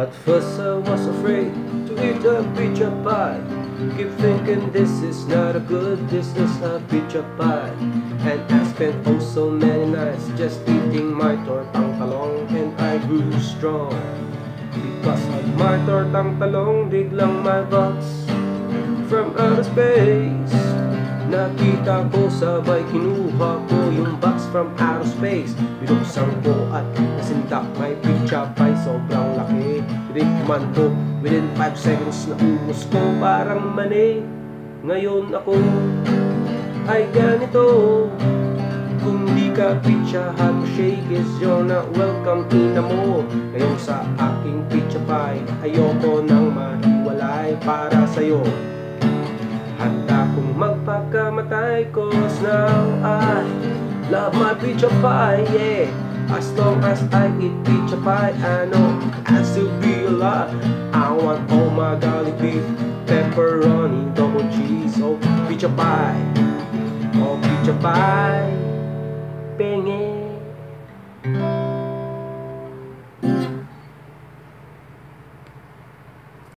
At first I was afraid to eat a pizza pie Keep thinking this is not a good business, a pizza pie. And I spent oh so many nights just eating my tortang talong And I grew strong. Because of my tortang talong, biglang my box From outer space Nakita ko sabay kinuha ko yung box from outer space. Binuksan ko at nasindak may pizza pie sobrang laki. Tinikman ko within 5 seconds na umos ko parang mani. Ngayon ako ay ganito. Kung di ka pizza hot shake is you're not welcome ina mo. Ngayon sa aking pizza pie Ayoko nang mahiwalay para sa'yo cause now I love my pizza pie, yeah. As long as I eat pizza pie I know I still be alive I want all my garlic beef Pepperoni, double cheese, oh pizza pie. Oh pizza pie. Pengen